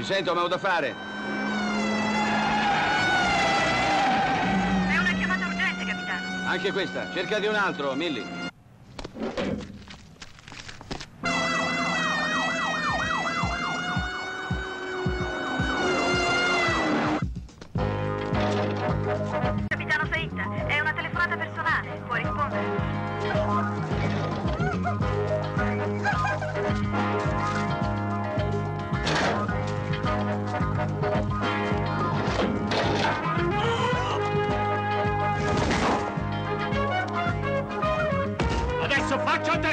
Sento, ma ho da fare. È una chiamata urgente, capitano. Anche questa. Cercate un altro, Millie. Capitano Said, è una telefonata personale. Può rispondere? अच्छा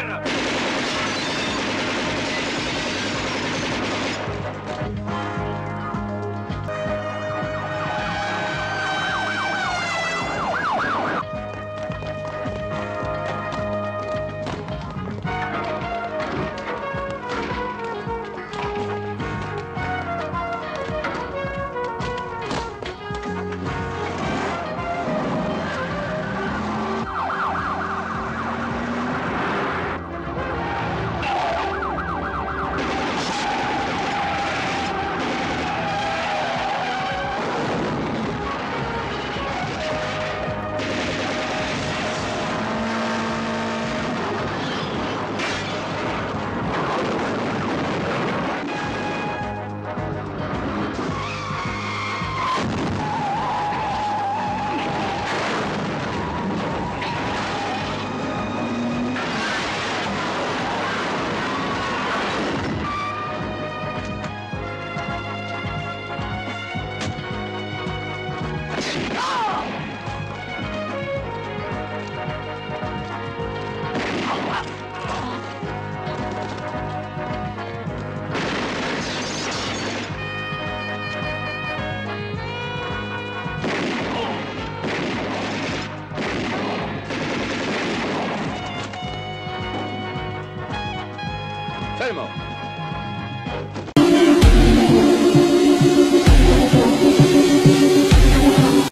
Dynamo.